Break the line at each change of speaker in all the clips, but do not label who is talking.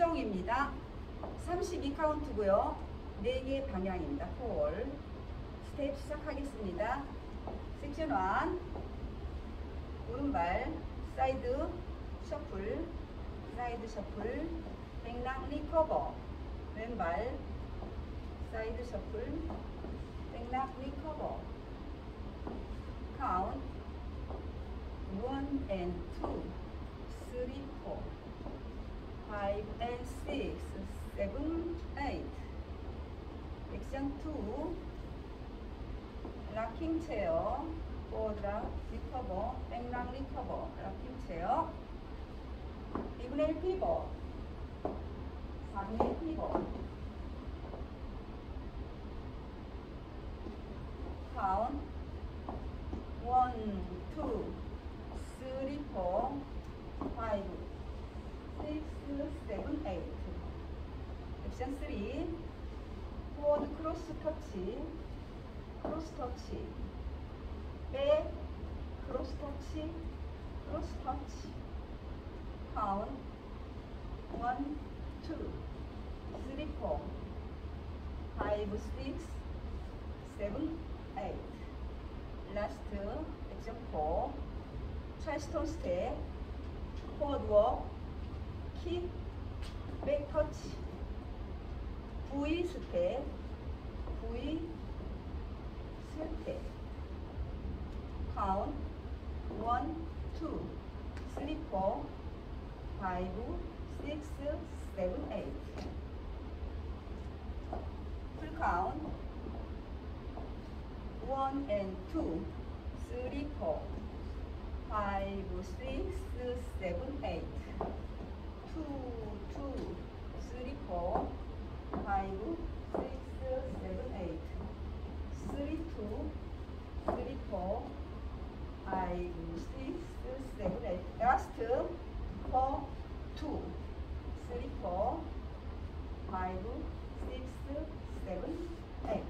엉덩이입니다. 32 카운트고요. 4개 방향입니다. 폴. 스텝 시작하겠습니다. 섹션 1. 오른발 side shuffle, side shuffle, back rock recover. 왼발 side shuffle, back rock recover. 카운트 1 and 2, 3, 4. 5 and 6, 7, 8. 액션 2. 락킹 체어, 보드락, 리커버, 백락 리커버, 락킹 체어. 2분의 1 피버, 4분의 1 피버. 카운 1, 2, 3, 4. 7, 8. 옵션 3. 포워드 크로스 터치. 크로스 터치. 백. 크로스 터치. 크로스 터치. 카운. 1, 2, 3, 4. 5, 6, 7, 8. Last action 4. Chest step. Forward walk. 킥, 백 터치, V 스텝, V 스텝, 카운트, 원, 투, 포, 파이브, 식스, 세븐, 에잇. 풀 카운트, 원 two, three, four, five, six, seven, eight. 2, 2, 3, 4, 5, 6, 7, 8. 3, 2, 3, 4, 5, 6, 7, five, six, seven, eight, three, two, three, four, five, six, seven, eight. Last four, two, three, four, five, six, seven, eight.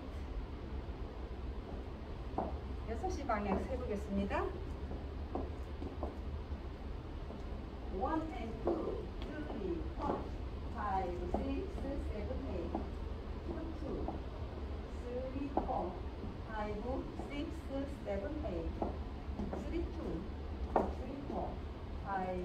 6시 방향 세보겠습니다. 1 and 2 32, 34, 5,